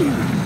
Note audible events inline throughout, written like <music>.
Ooh.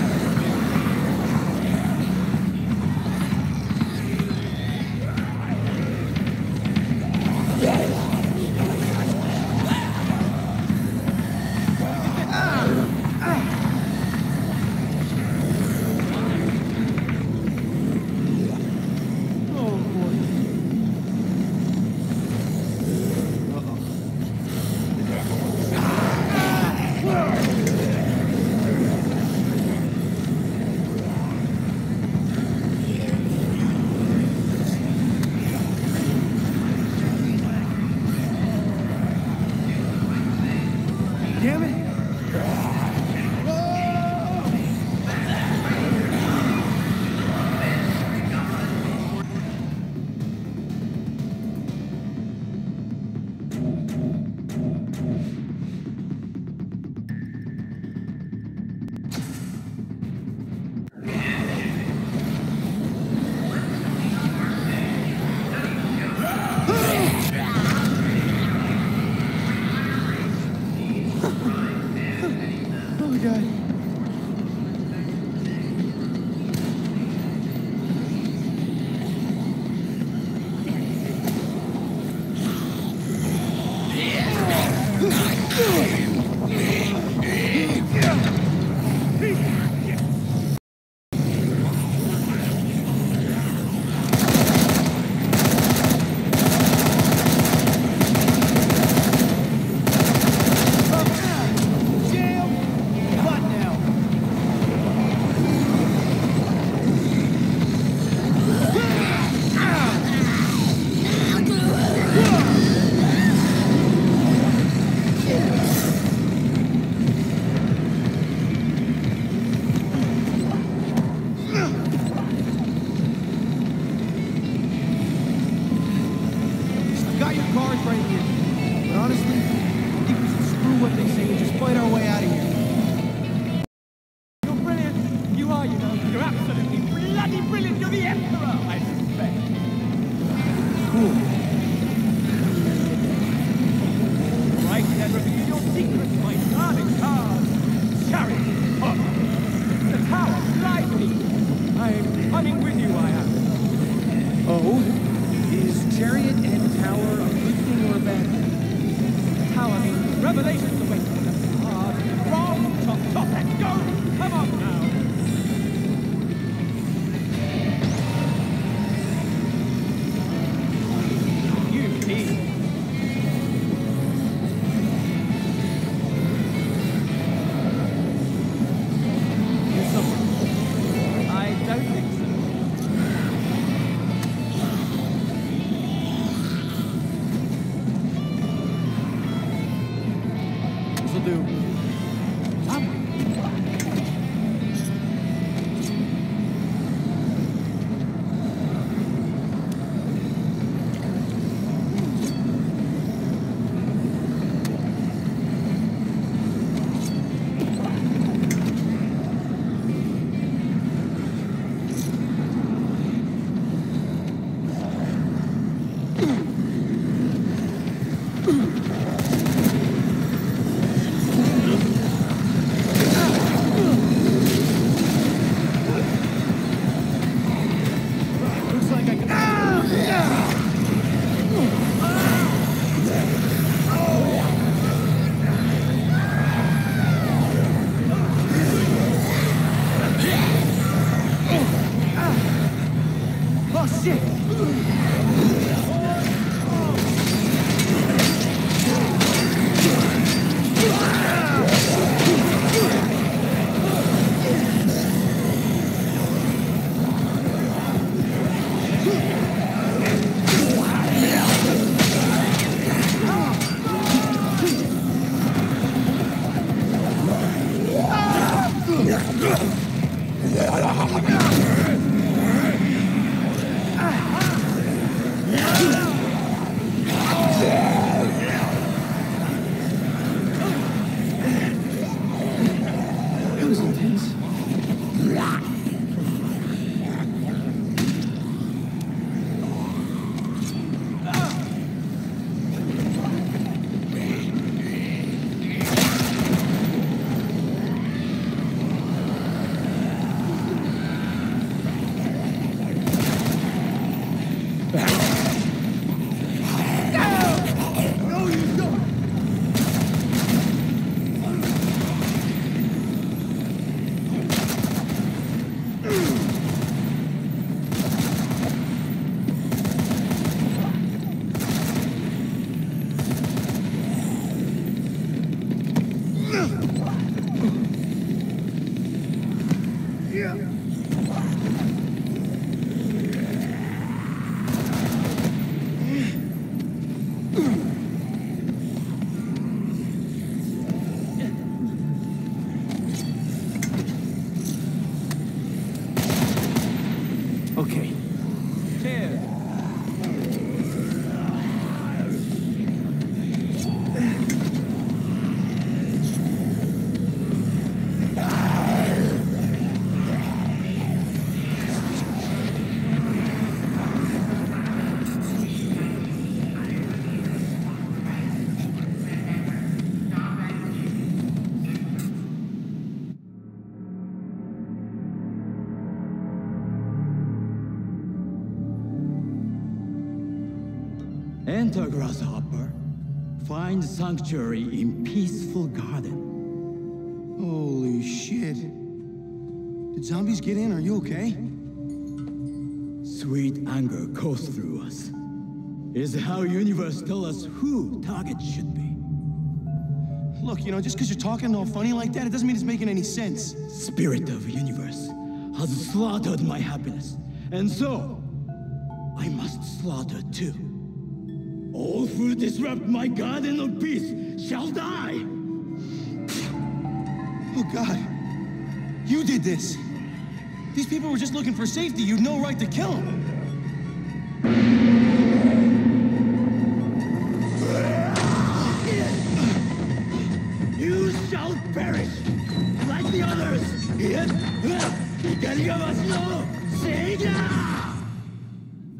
is Chariot and Tower uplifting or abandoning? However, revelations await. Find sanctuary in peaceful garden. Holy shit. Did zombies get in? Are you okay? Sweet anger goes through us. Is how universe tell us who target should be. Look, you know, just because you're talking all funny like that, it doesn't mean it's making any sense. Spirit of universe has slaughtered my happiness, and so I must slaughter too. All who disrupt my garden of peace shall die. Oh, God. You did this. These people were just looking for safety. You'd no right to kill them. You shall perish like the others. Ikarigawashi Seiga!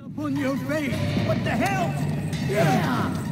Upon your face. What the hell? Yeah!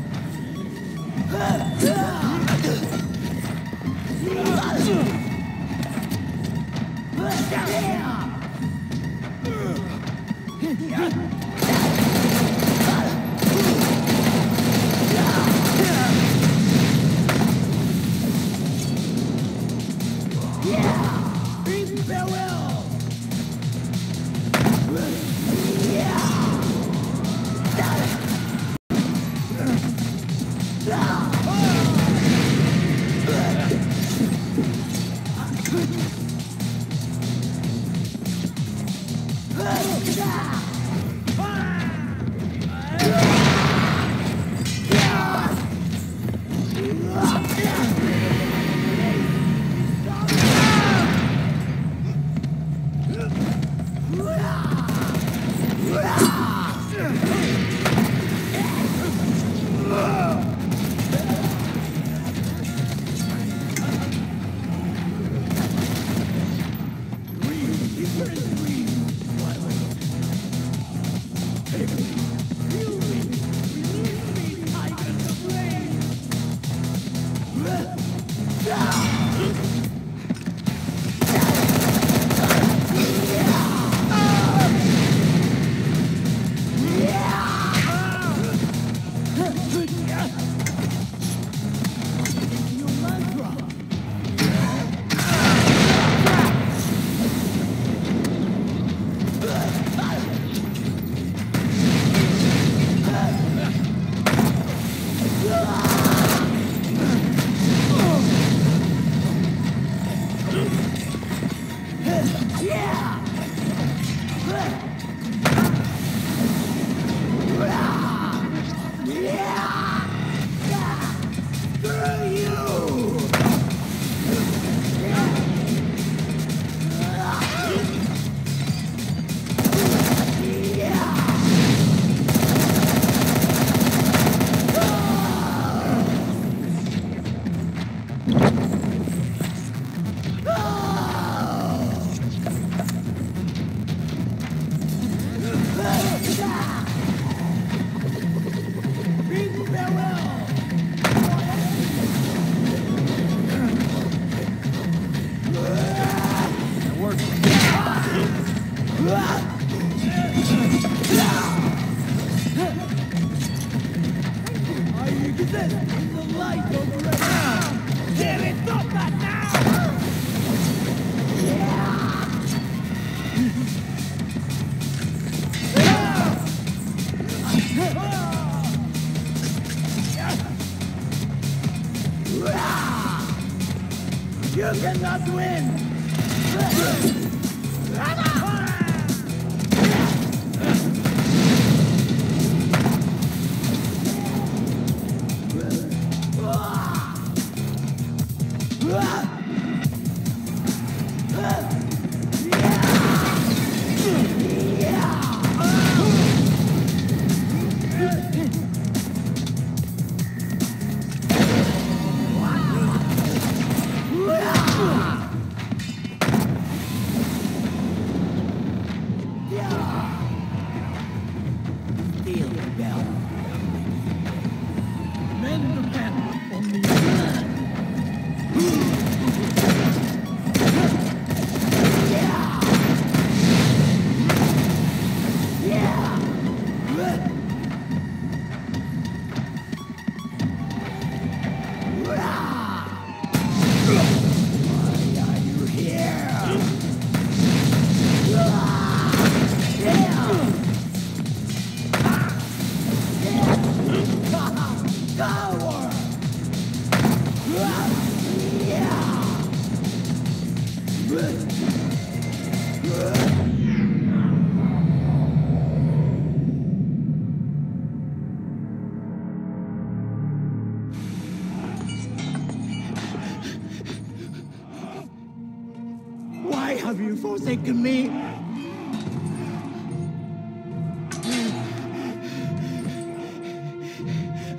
Have you forsaken me?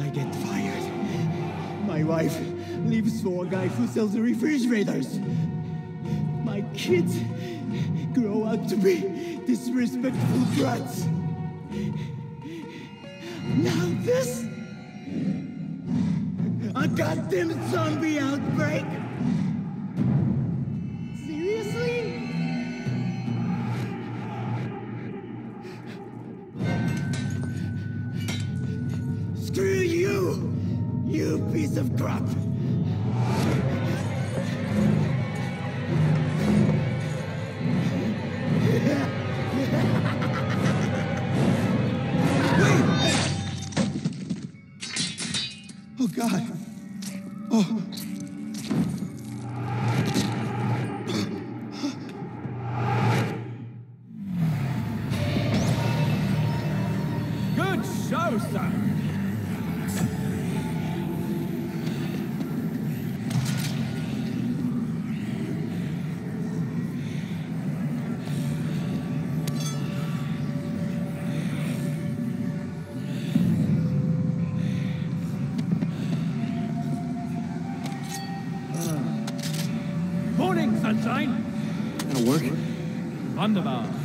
I get fired. My wife leaves for a guy who sells refrigerators. My kids grow up to be disrespectful brats. Now this? A goddamn zombie outbreak? Wunderbar.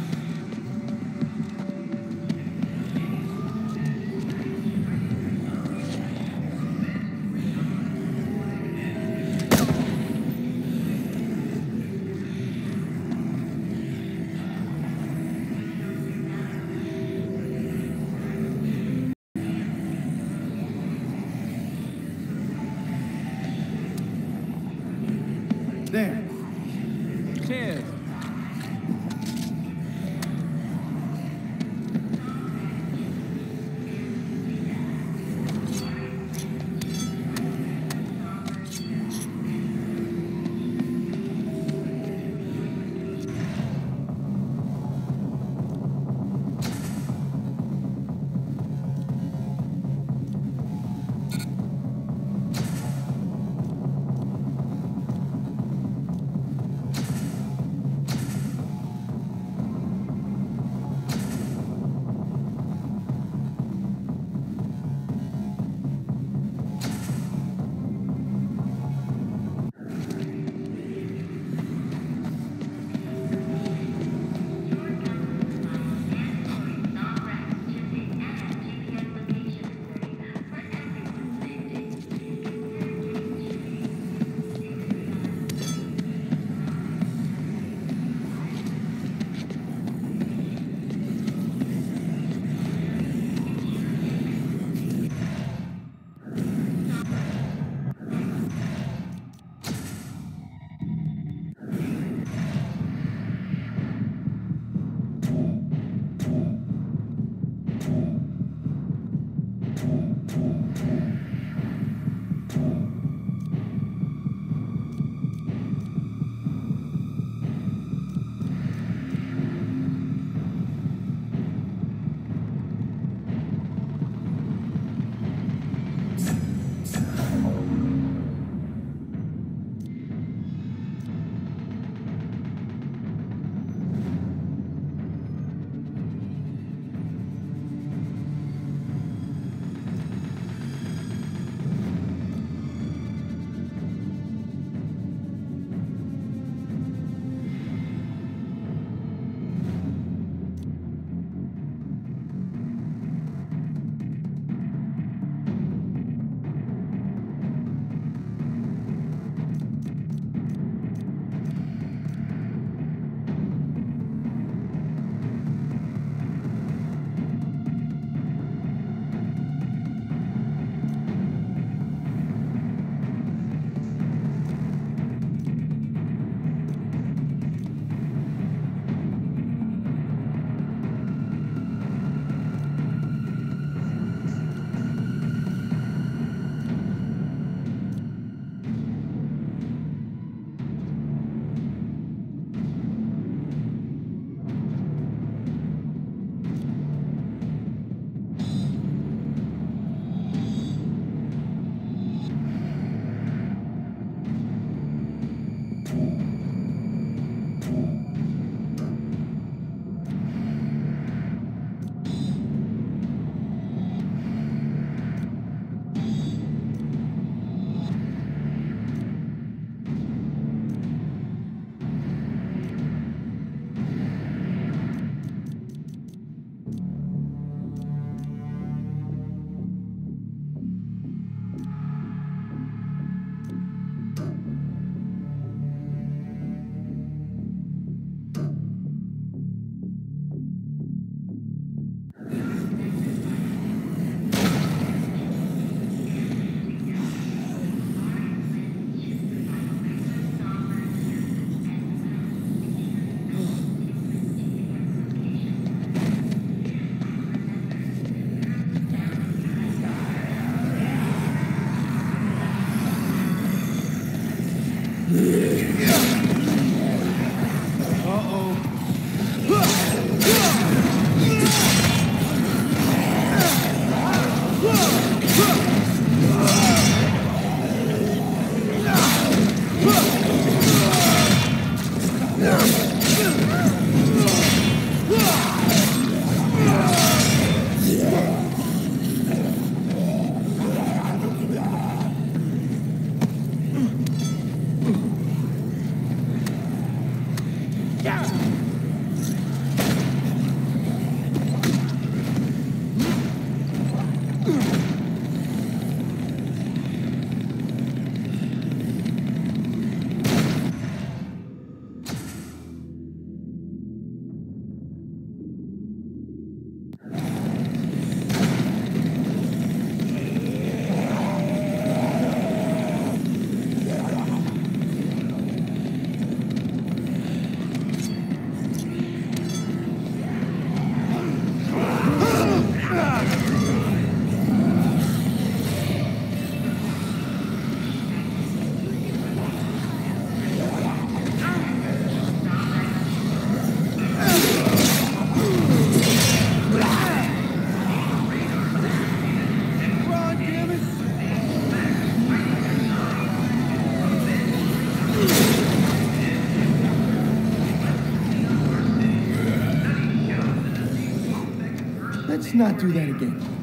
Not do that again.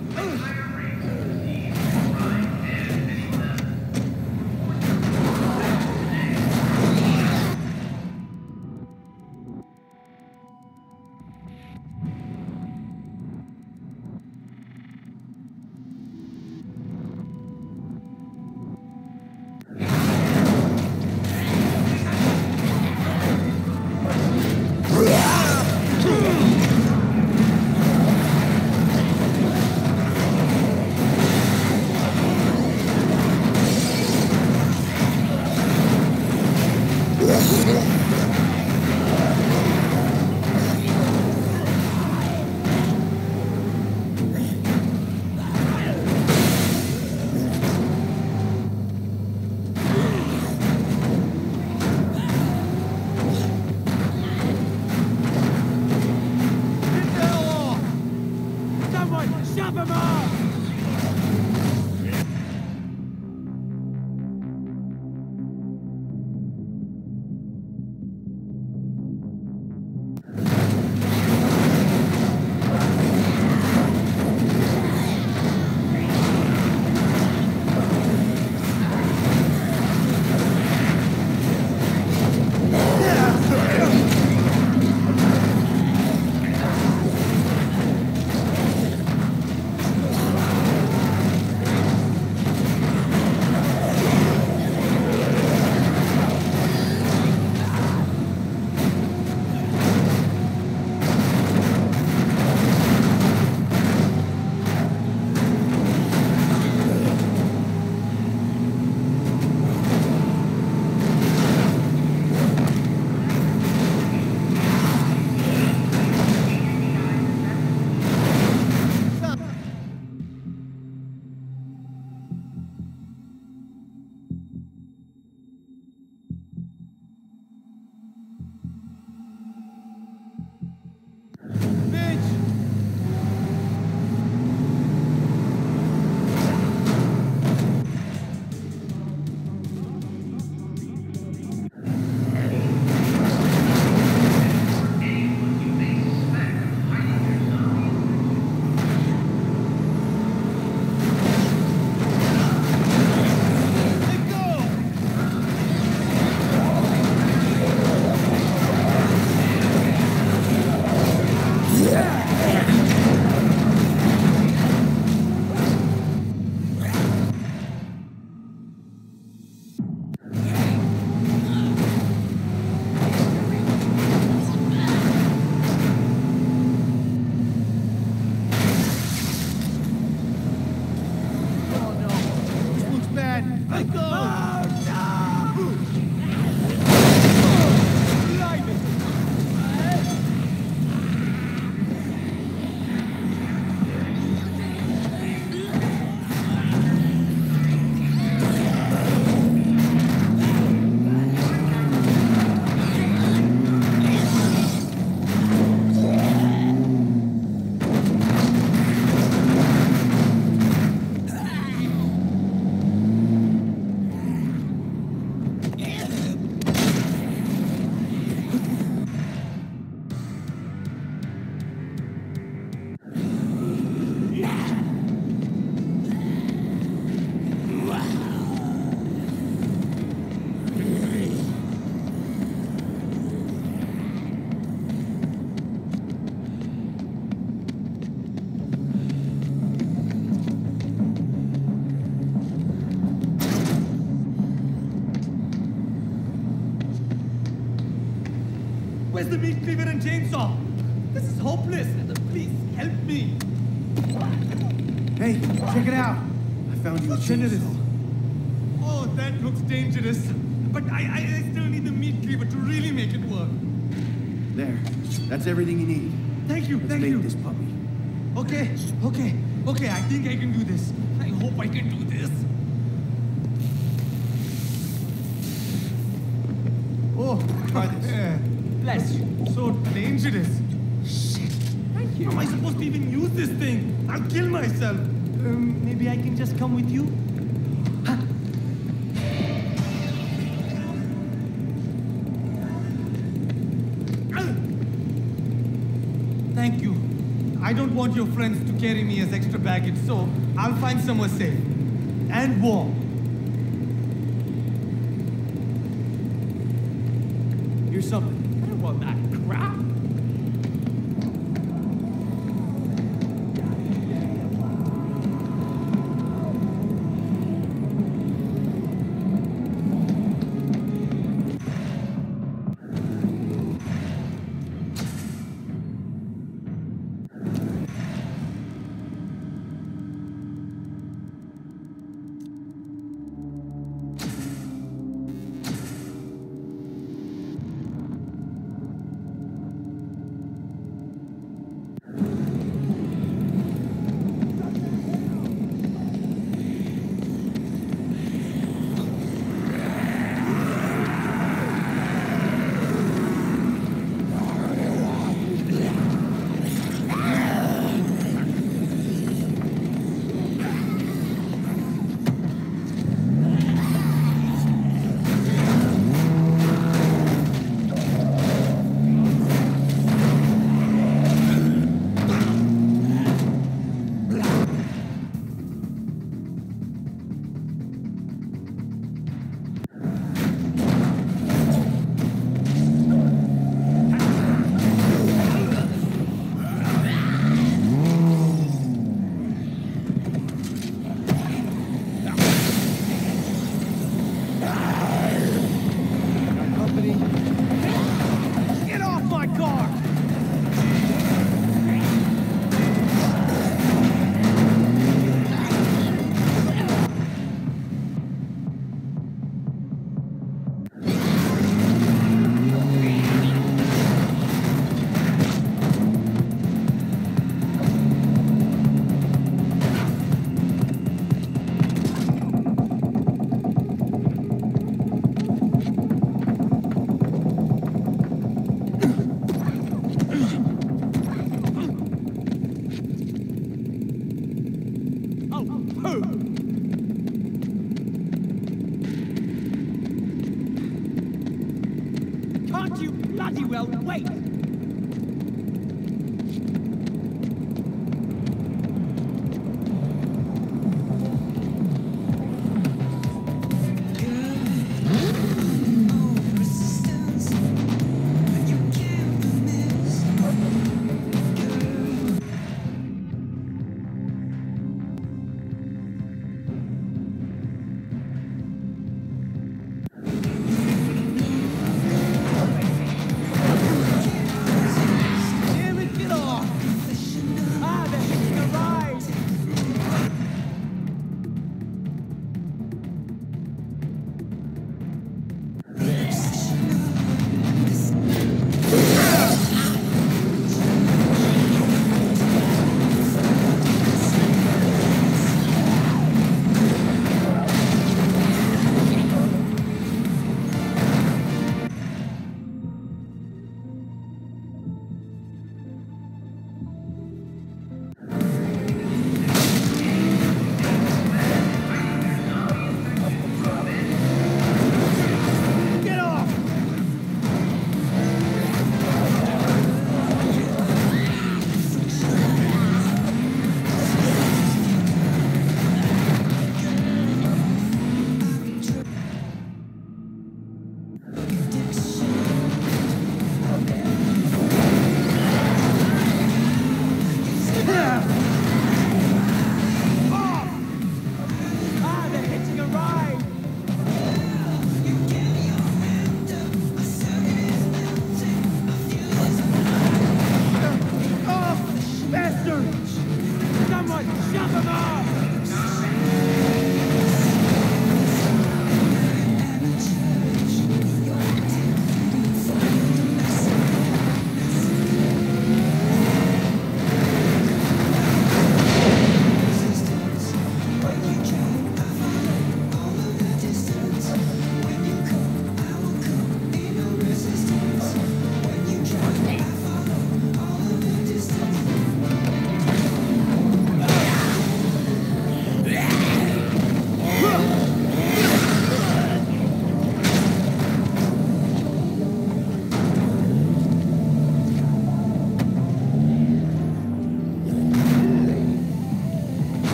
Where's the meat cleaver and chainsaw? This is hopeless. Please help me. Hey, check it out. I found you a chainsaw. Oh, that looks dangerous. But I, I, I still need the meat cleaver to really make it work. There. That's everything you need. Thank you, Let's thank make you. this puppy. Okay, okay, okay, I think I can do this. I hope I can do this. Oh, try this. Bless you. So dangerous. Shit. Thank you. How am I supposed to even use this thing? I'll kill myself. Um, maybe I can just come with you? Thank you. I don't want your friends to carry me as extra baggage, so I'll find somewhere safe and warm. Here's something.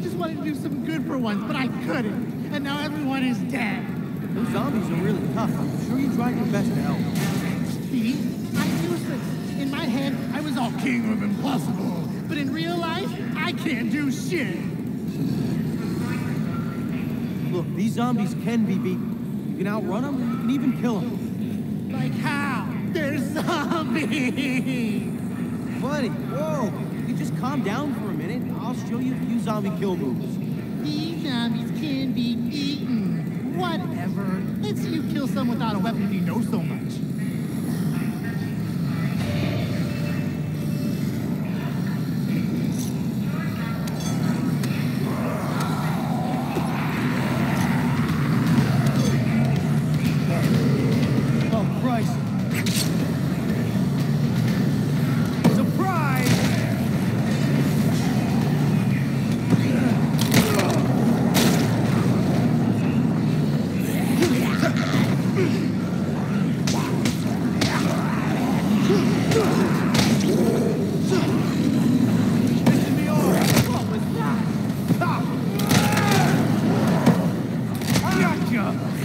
Do some good for once, but I couldn't. And now everyone is dead. Those zombies are really tough. I'm sure you tried your best to help. See? I'm useless. In my head, I was all king of impossible. But in real life, I can't do shit. Look, these zombies can be beaten. You can outrun them, you can even kill them. Like how? They're <laughs> zombies! Buddy, whoa! You just calm down for a minute. I'll show you a few zombie kill moves. These zombies can be eaten. Whatever. Let's see you kill someone without a weapon if you know so much. Gotcha!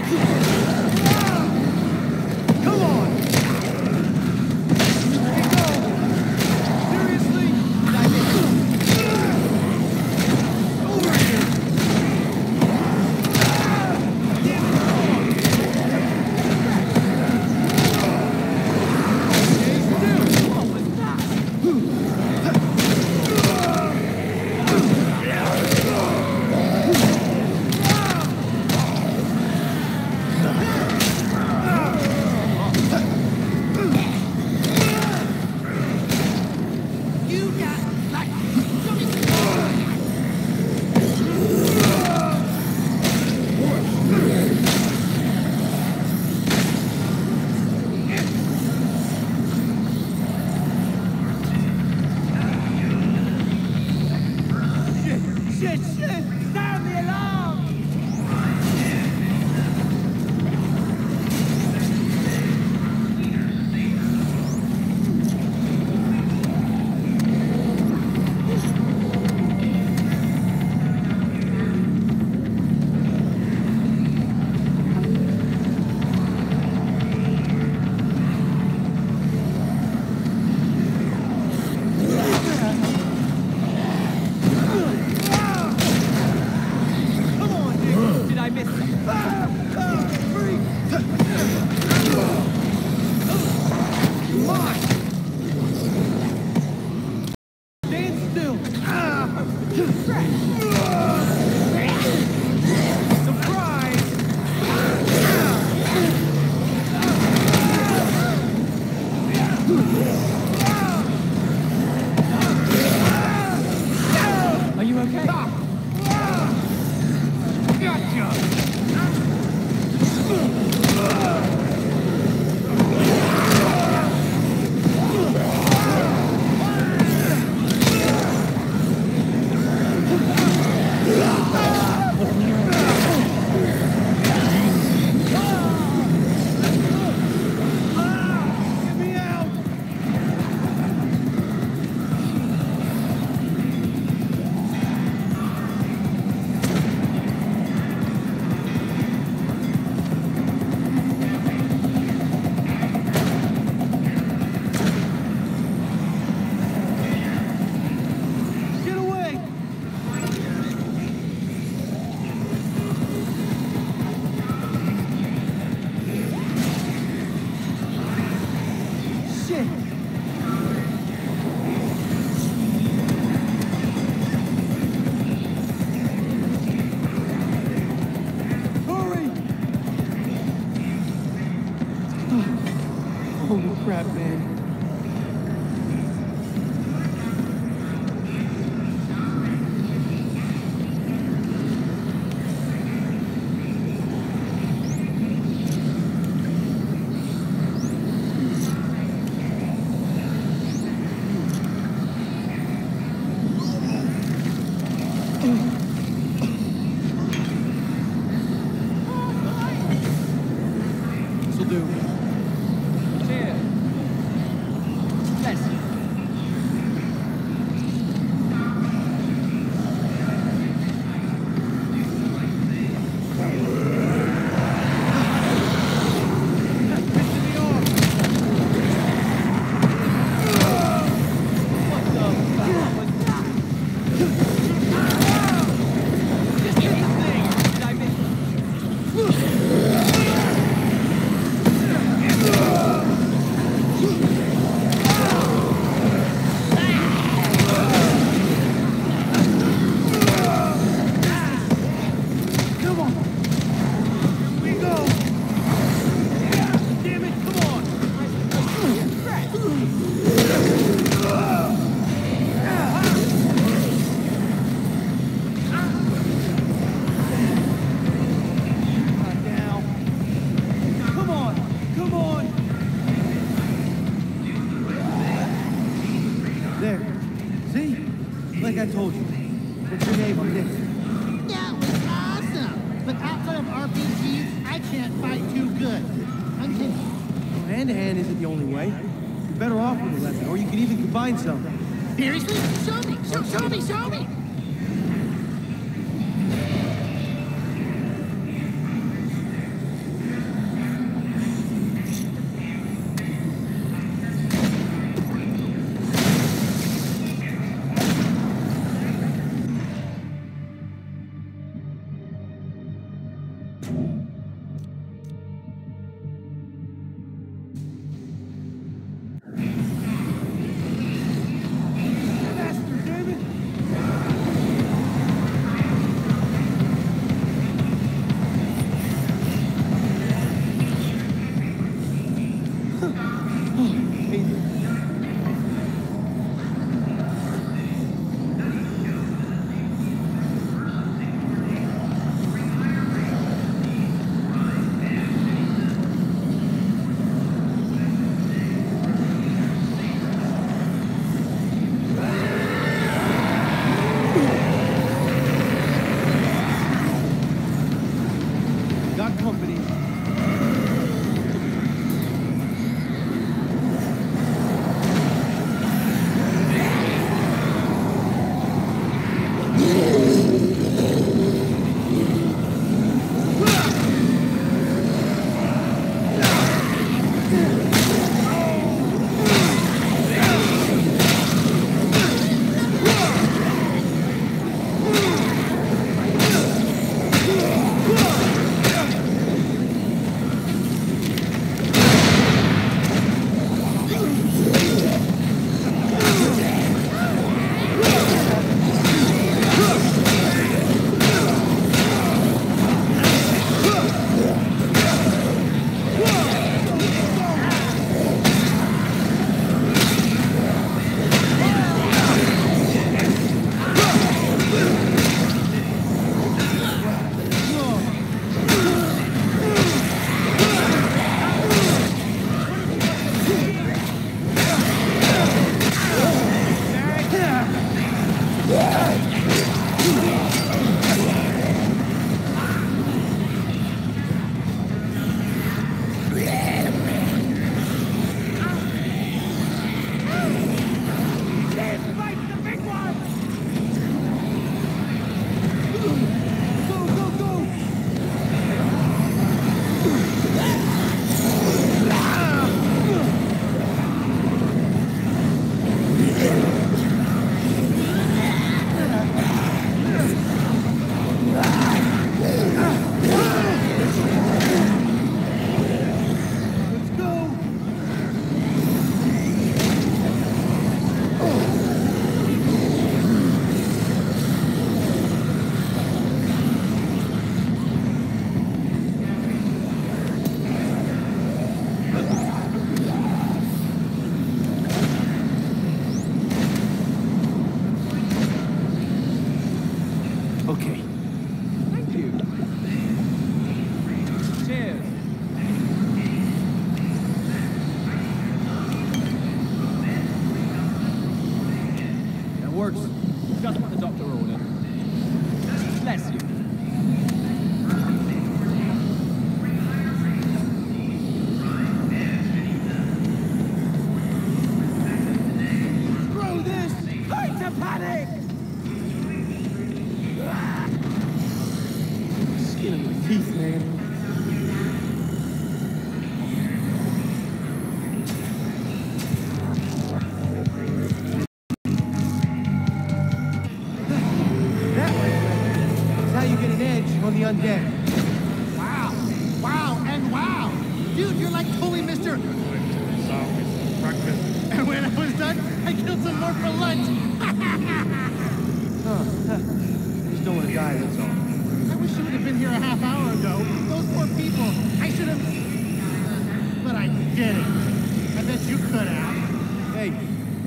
But I didn't. I bet you could have. Hey,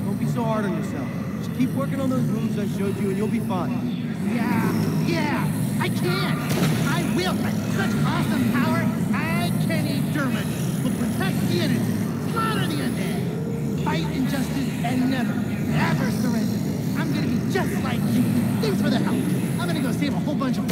don't be so hard on yourself. Just keep working on those moves I showed you and you'll be fine. Yeah, yeah, I can. I will. Such awesome power. I, Kenny Dermot, will protect the innocent, slaughter the undead, fight injustice, and never, ever surrender. I'm gonna be just like you. Thanks for the help. I'm gonna go save a whole bunch of